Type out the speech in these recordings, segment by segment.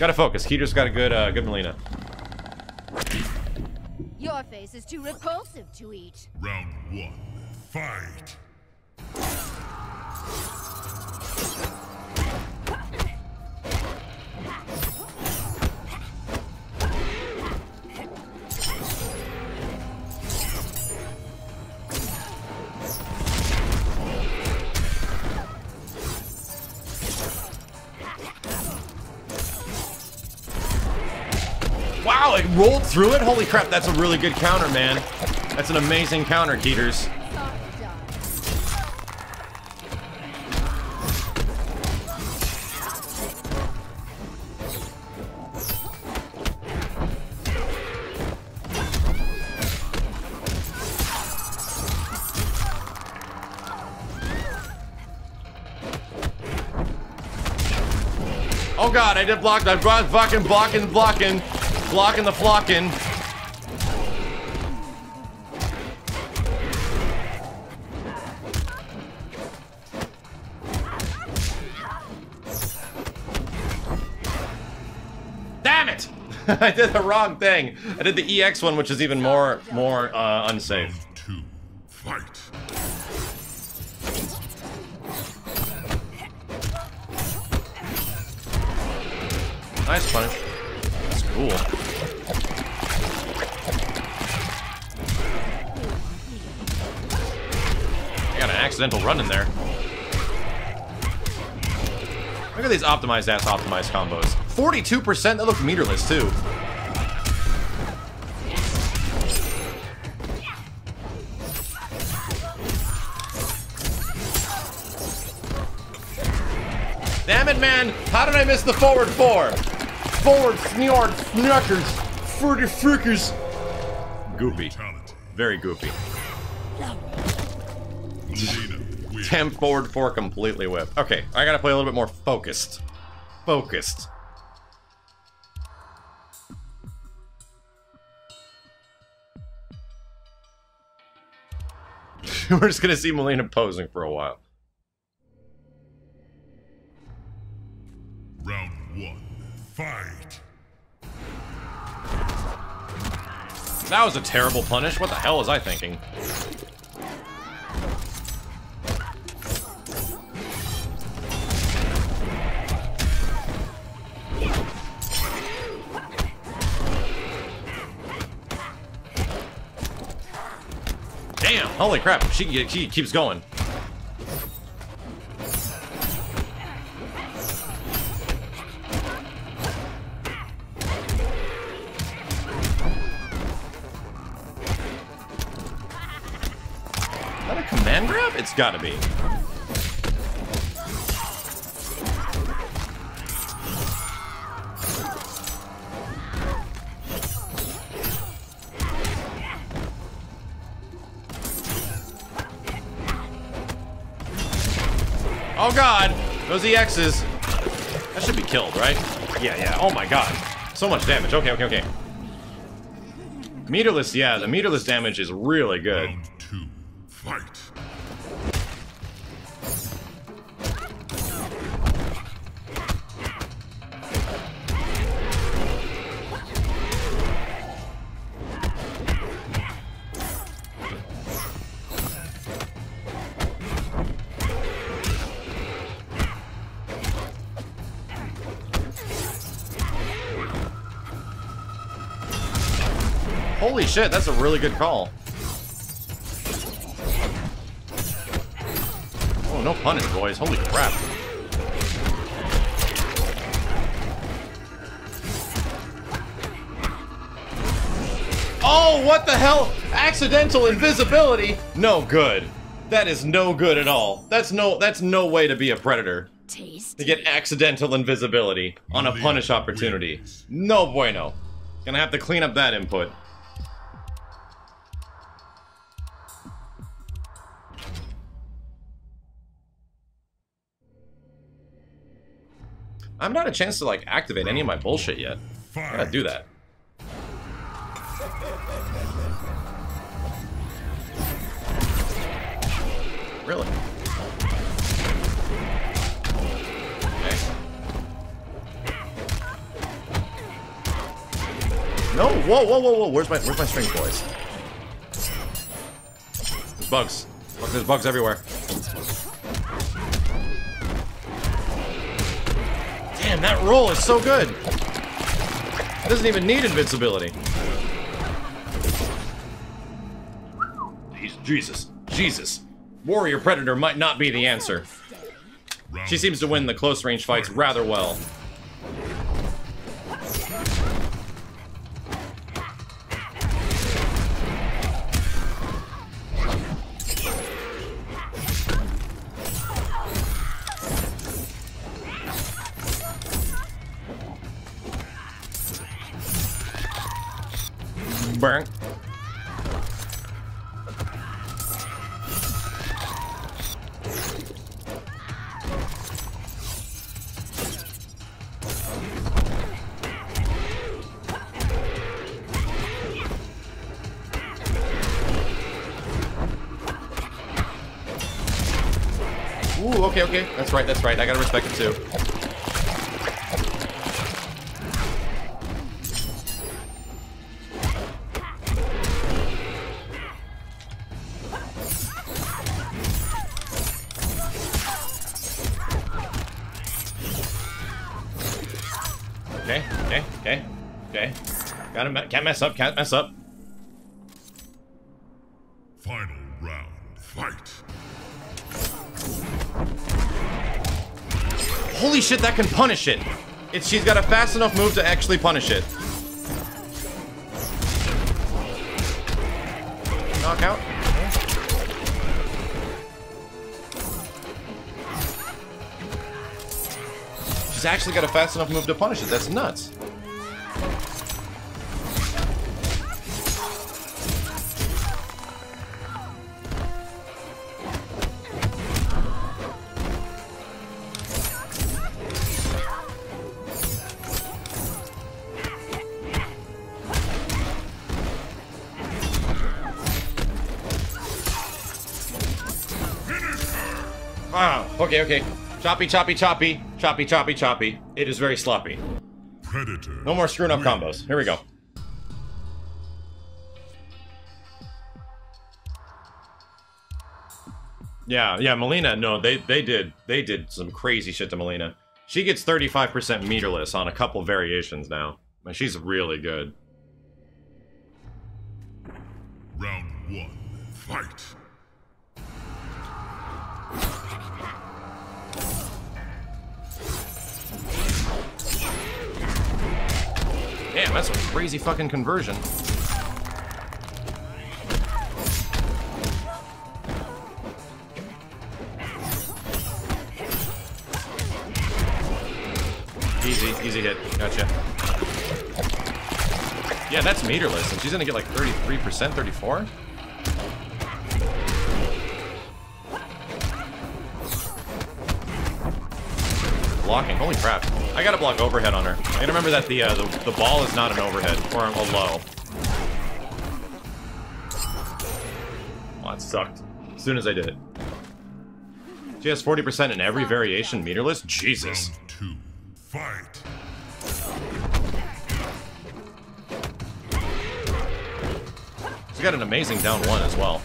Gotta focus. Keter's got a good, uh, good Mileena. Your face is too repulsive to eat. Round one, fight! Rolled through it? Holy crap, that's a really good counter, man. That's an amazing counter, Keters. Oh god, I did block. Fucking blocking, blocking, blocking the flocking. Damn it! I did the wrong thing. I did the EX one, which is even more more uh, unsafe. Two, fight! Nice punish. That's cool. Accidental run in there. Look at these optimized ass optimized combos. 42%? That looks meterless too. Damn it, man! How did I miss the forward four? Forward, snort, snuckers, fruity frickers. Goopy. Very goopy. Damn forward four completely whip. Okay, I gotta play a little bit more focused. Focused. We're just gonna see Mileena posing for a while. Round one, fight! That was a terrible punish. What the hell was I thinking? Holy crap! She she keeps going. Is that a command grab? It's gotta be. Oh god! Those EXs. That should be killed, right? Yeah, yeah. Oh my god. So much damage. Okay, okay, okay. Meterless, yeah, the meterless damage is really good. Shit, that's a really good call. Oh, no punish, boys. Holy crap. Oh, what the hell? Accidental invisibility? No good. That is no good at all. That's no that's no way to be a predator. Taste. To get accidental invisibility on a punish opportunity. No bueno. Gonna have to clean up that input. I'm not a chance to like activate any of my bullshit yet. I gotta do that. Really? Okay. Whoa, whoa, whoa, whoa. Where's my where's my string boys? There's bugs. Look, there's bugs everywhere. That roll is so good. It doesn't even need invincibility. Jesus. Jesus. Warrior Predator might not be the answer. She seems to win the close range fights rather well. Burn. Ooh, okay, okay. That's right, that's right. I gotta respect it too. Gotta me- can't mess up, can't mess up. Final round. Fight. Holy shit, that can punish it. It's she's got a fast enough move to actually punish it. Knockout. She's actually got a fast enough move to punish it. That's nuts. Okay, okay. Choppy, choppy, choppy, choppy, choppy, choppy. It is very sloppy. Predator. No more screwing up combos. Here we go. Yeah, yeah, Mileena, no, they they did they did some crazy shit to Mileena. She gets 35% meterless on a couple variations now. And she's really good. Round one. Fight. Damn, that's a crazy fucking conversion. Easy, easy hit. Gotcha. Yeah, that's meterless, and she's gonna get like 33%, 34? Blocking, holy crap. I gotta block overhead on her. I gotta remember that the, uh, the, the ball is not an overhead, or a low. Oh, it sucked. As soon as I did it. She has 40% in every variation meterless? Jesus. Round two. Fight. She's got an amazing down one as well.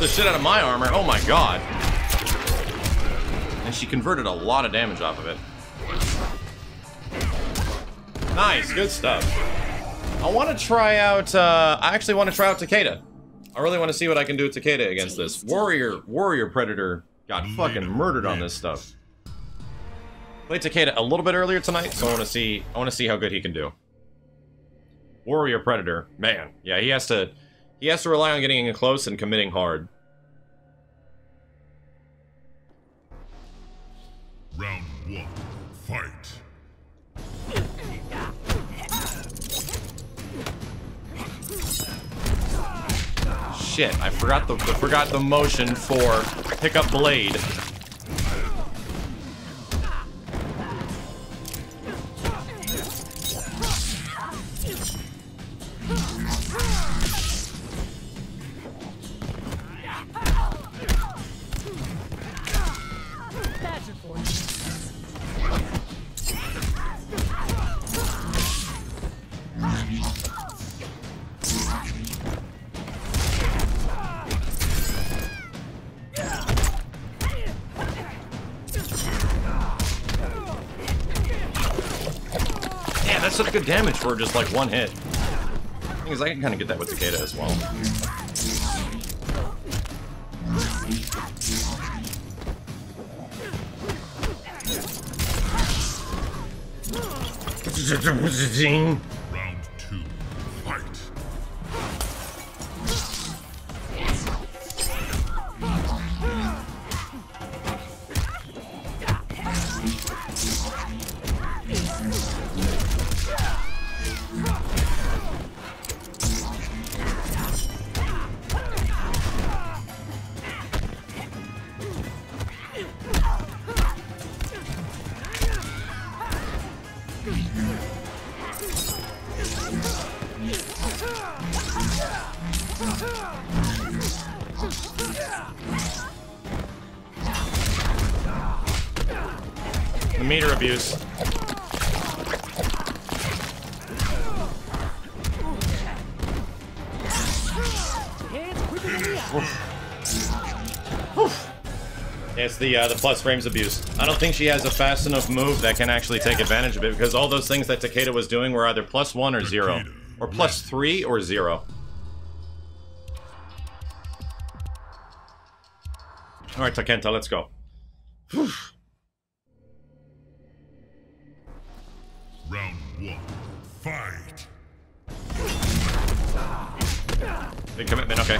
The shit out of my armor. Oh my god. And she converted a lot of damage off of it. Nice, good stuff. I want to try out, uh, I actually want to try out Takeda. I really want to see what I can do with Takeda against this. Warrior, Warrior Predator got fucking murdered on this stuff. Played Takeda a little bit earlier tonight, so I want to see, I want to see how good he can do. Warrior Predator, man, yeah, he has to, he has to rely on getting in close and committing hard. Round one. Fight. shit. I forgot the I forgot the motion for pick up blade. Such good damage for just like one hit. Because I can kind of get that with Takeda as well. Round abuse. It's the uh, the plus frames abuse. I don't think she has a fast enough move that can actually take advantage of it because all those things that Takeda was doing were either plus one or zero, or plus three or zero. All right, Takenta, let's go. Round Big commitment, okay.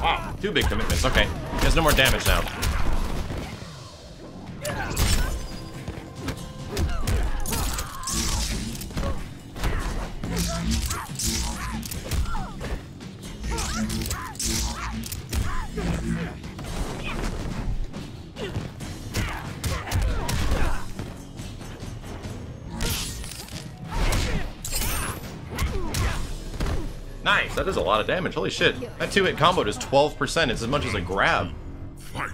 Wow, two big commitments, okay. He has no more damage now. Nice, that is a lot of damage. Holy shit. That two-hit combo does 12%. It's as much as a grab. Fight.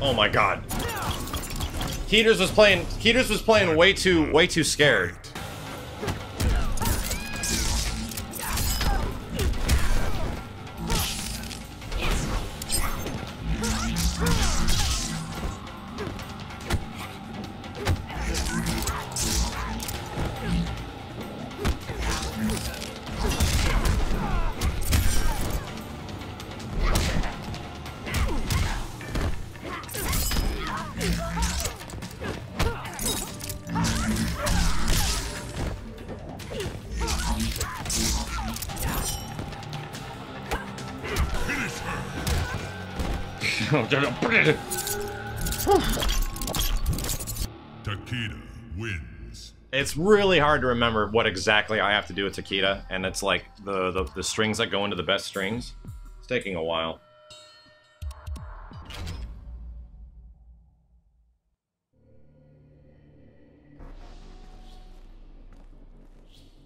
Oh my god. Keeters was playing Keeters was playing way too way too scared. Takeda wins. It's really hard to remember what exactly I have to do with Takeda, and it's like the, the, the strings that go into the best strings. It's taking a while.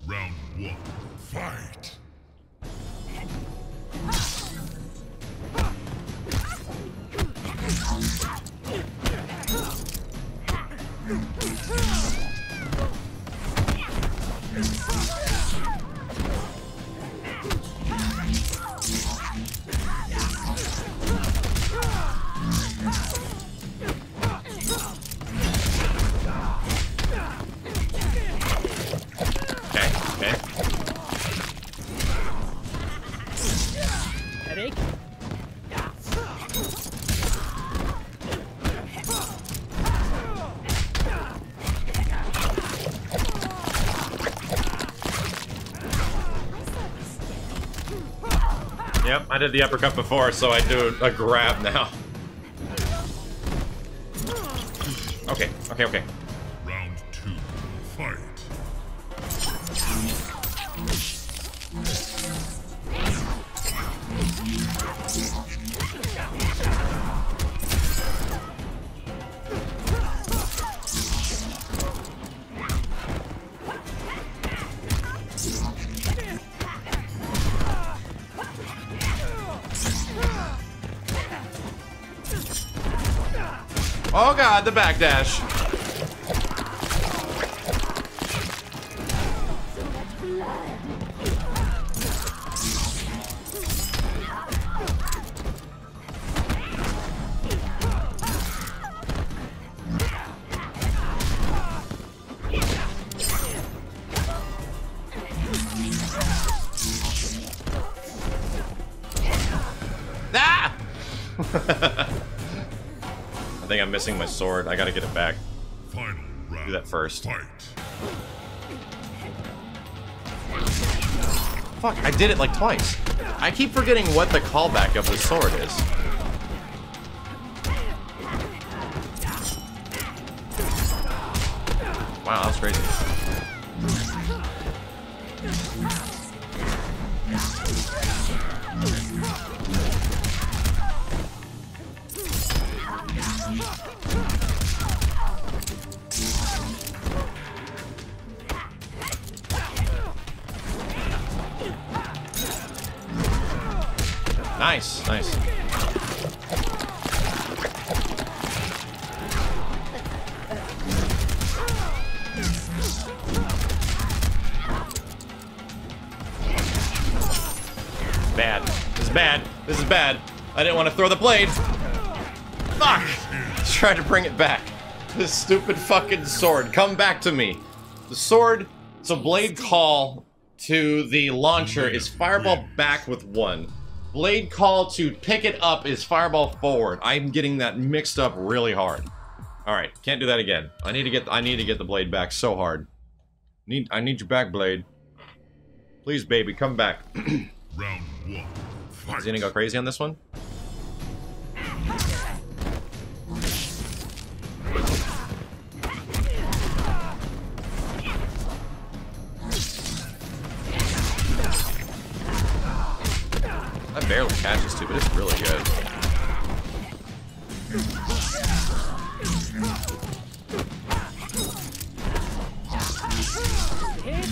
Round one. Fight. I did the uppercut before, so I do a grab now. Oh god, the backdash. Ah! I think I'm missing my sword. I gotta get it back. Final round. Do that first. Fight. Fuck, I did it like twice. I keep forgetting what the callback of the sword is. Nice, nice. Bad. This is bad. This is bad. I didn't want to throw the blade. Fuck! Try to bring it back. This stupid fucking sword. Come back to me. The sword, so blade call to the launcher is fireball back with one. Blade call to pick it up is fireball forward. I'm getting that mixed up really hard. All right, can't do that again. I need to get I need to get the blade back so hard. Need I need you back, blade. Please, baby, come back. Round one. Fight. Is he gonna go crazy on this one? Barely catch this too, but it's really good.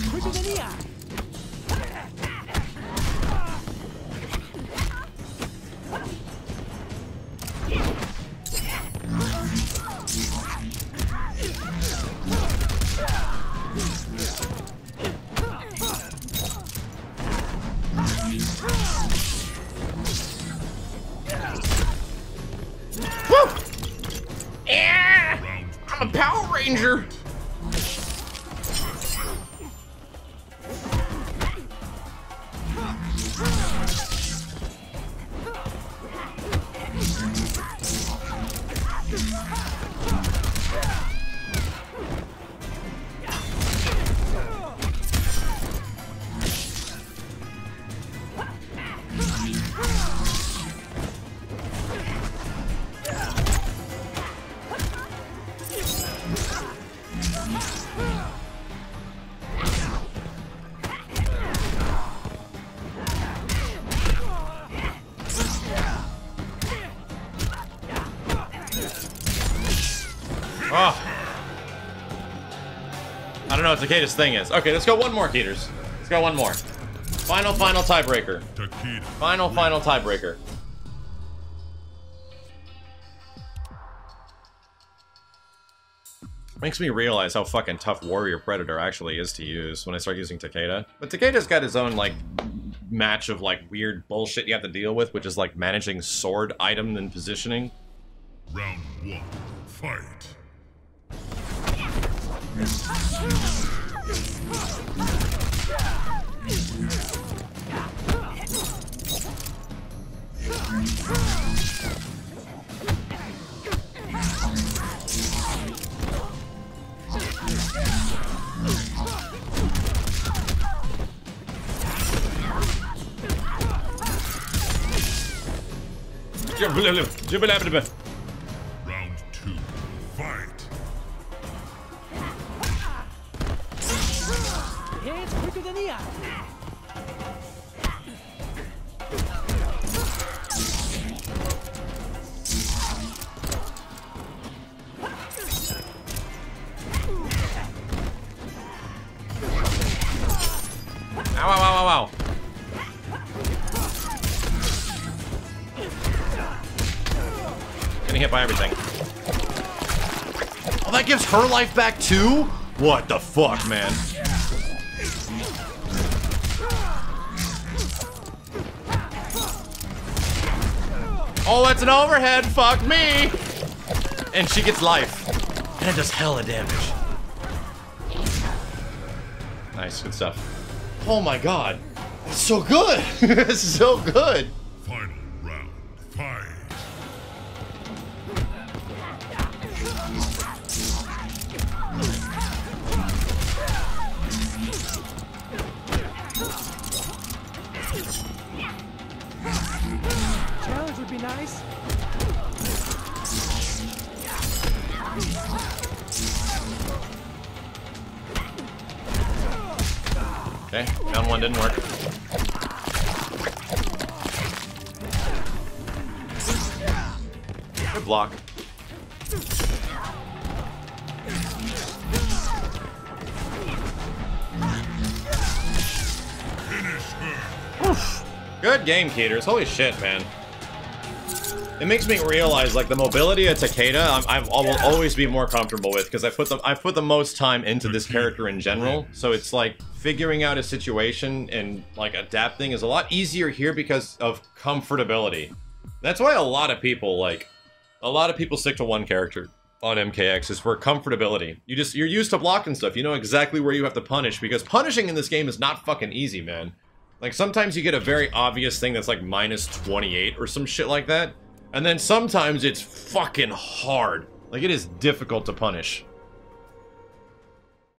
Quicker than the eye. Know what Takeda's thing is. Okay, let's go one more, Keeters. Let's go one more. Final, final tiebreaker. Takeda. Final, final tiebreaker. Makes me realize how fucking tough Warrior Predator actually is to use when I start using Takeda. But Takeda's got his own, like, match of, like, weird bullshit you have to deal with, which is, like, managing sword item and positioning. Round one. Fight. Cıbılalım, cıbılalım. Ow. Getting hit by everything. Oh, that gives her life back too? What the fuck, man? Oh, that's an overhead. Fuck me. And she gets life. And it does hella damage. Nice, good stuff. Oh my god. It's so good. it's so good. Final Okay, one didn't work. Good block. Good game, Keeters. Holy shit, man. It makes me realize, like, the mobility of Takeda, I will always be more comfortable with, because I put the I put the most time into this character in general. So it's like figuring out a situation and like adapting is a lot easier here because of comfortability. That's why a lot of people like, a lot of people stick to one character on MKX is for comfortability. You just you're used to blocking stuff. You know exactly where you have to punish because punishing in this game is not fucking easy, man. Like sometimes you get a very obvious thing that's like minus 28 or some shit like that. And then sometimes it's fucking hard. Like it is difficult to punish.